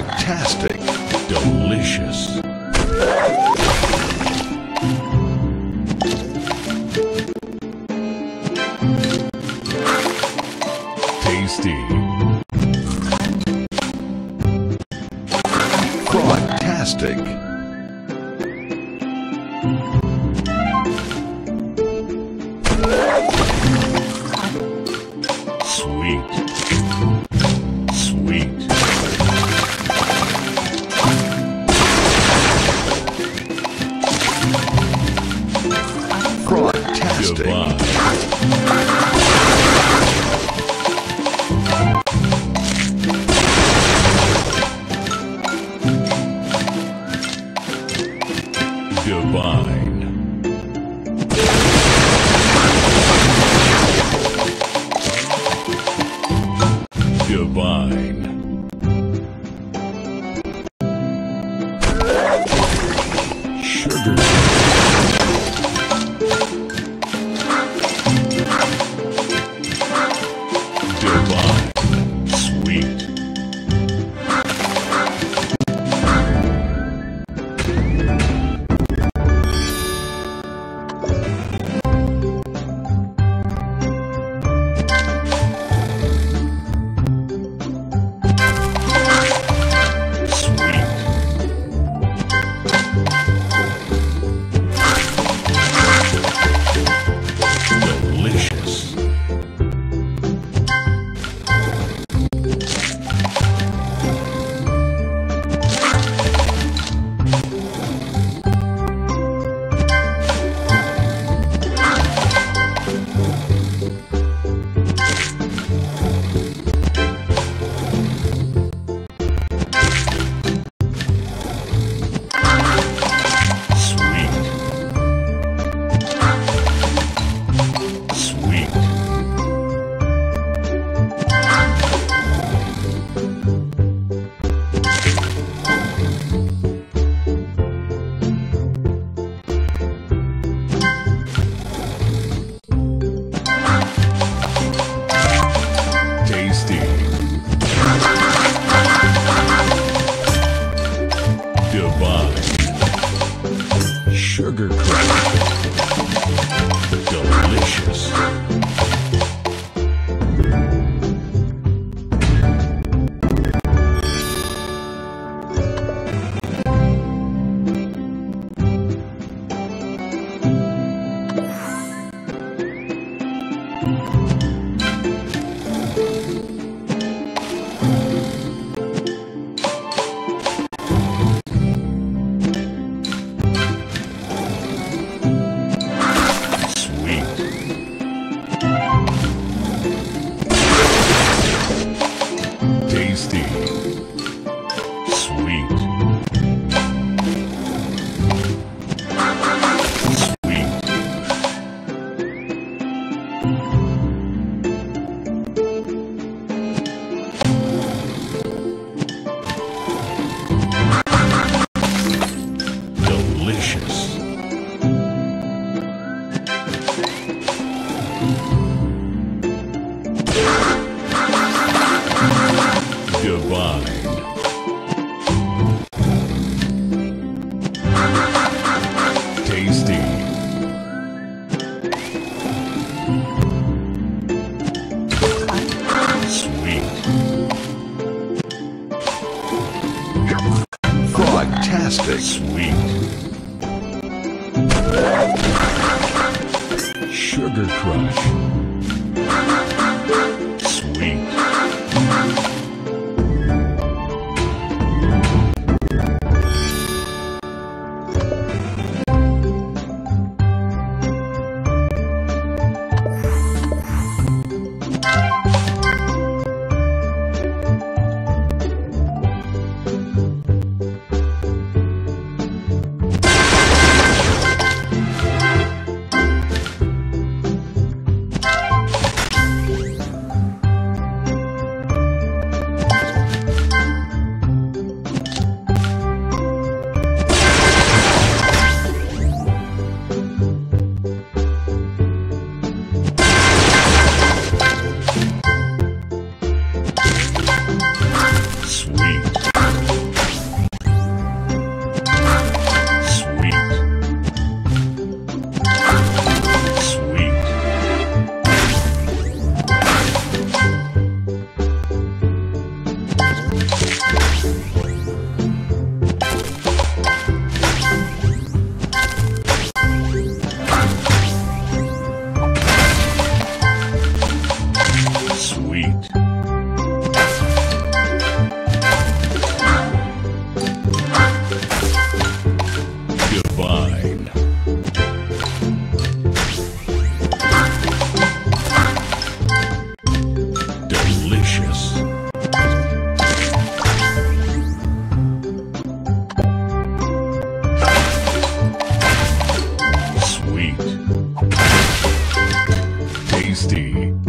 Frogtastic. Delicious. Tasty. Frogtastic. Frogtastic. Divine. Sugar Delicious. Fantastic. Sweet. Sugar Crush. tasty.